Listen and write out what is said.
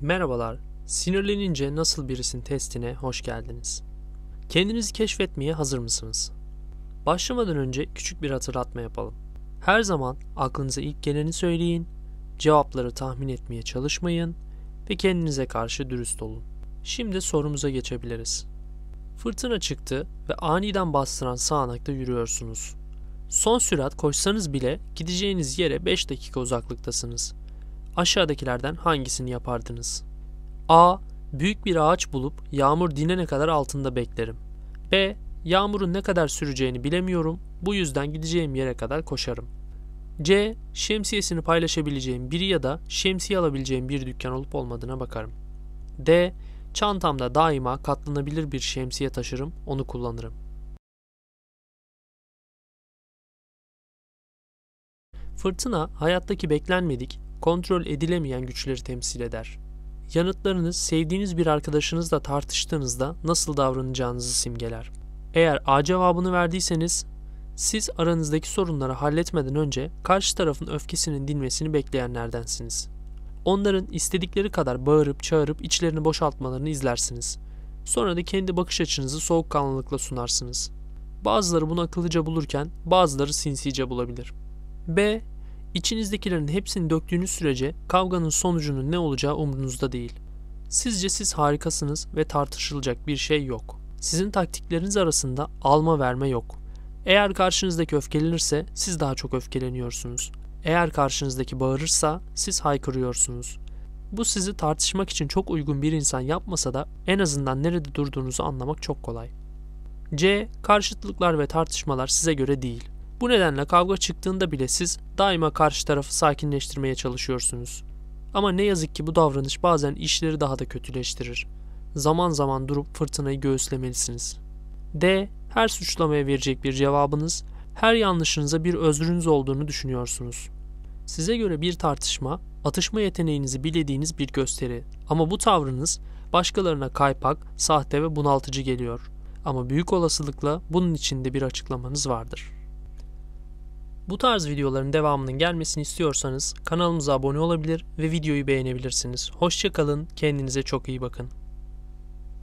Merhabalar, sinirlenince nasıl birisin testine hoş geldiniz. Kendinizi keşfetmeye hazır mısınız? Başlamadan önce küçük bir hatırlatma yapalım. Her zaman aklınıza ilk geleni söyleyin, cevapları tahmin etmeye çalışmayın ve kendinize karşı dürüst olun. Şimdi sorumuza geçebiliriz. Fırtına çıktı ve aniden bastıran sağanakta yürüyorsunuz. Son sürat koşsanız bile gideceğiniz yere 5 dakika uzaklıktasınız. Aşağıdakilerden hangisini yapardınız? A. Büyük bir ağaç bulup yağmur dinene kadar altında beklerim. B. Yağmurun ne kadar süreceğini bilemiyorum. Bu yüzden gideceğim yere kadar koşarım. C. Şemsiyesini paylaşabileceğim biri ya da şemsiye alabileceğim bir dükkan olup olmadığına bakarım. D. Çantamda daima katlanabilir bir şemsiye taşırım, onu kullanırım. Fırtına hayattaki beklenmedik, kontrol edilemeyen güçleri temsil eder. Yanıtlarınız sevdiğiniz bir arkadaşınızla tartıştığınızda nasıl davranacağınızı simgeler. Eğer A cevabını verdiyseniz siz aranızdaki sorunları halletmeden önce karşı tarafın öfkesinin dinmesini bekleyenlerdensiniz. Onların istedikleri kadar bağırıp çağırıp içlerini boşaltmalarını izlersiniz. Sonra da kendi bakış açınızı soğukkanlılıkla sunarsınız. Bazıları bunu akıllıca bulurken bazıları sinsice bulabilir. B. İçinizdekilerin hepsini döktüğünüz sürece kavganın sonucunun ne olacağı umrunuzda değil. Sizce siz harikasınız ve tartışılacak bir şey yok. Sizin taktikleriniz arasında alma verme yok. Eğer karşınızdaki öfkelenirse siz daha çok öfkeleniyorsunuz. Eğer karşınızdaki bağırırsa siz haykırıyorsunuz. Bu sizi tartışmak için çok uygun bir insan yapmasa da en azından nerede durduğunuzu anlamak çok kolay. C. Karşıtlıklar ve tartışmalar size göre değil. Bu nedenle kavga çıktığında bile siz daima karşı tarafı sakinleştirmeye çalışıyorsunuz. Ama ne yazık ki bu davranış bazen işleri daha da kötüleştirir. Zaman zaman durup fırtınayı göğüslemelisiniz. D. Her suçlamaya verecek bir cevabınız, her yanlışınıza bir özrünüz olduğunu düşünüyorsunuz. Size göre bir tartışma, atışma yeteneğinizi bilediğiniz bir gösteri. Ama bu tavrınız başkalarına kaypak, sahte ve bunaltıcı geliyor. Ama büyük olasılıkla bunun içinde bir açıklamanız vardır. Bu tarz videoların devamının gelmesini istiyorsanız kanalımıza abone olabilir ve videoyu beğenebilirsiniz. Hoşçakalın, kendinize çok iyi bakın.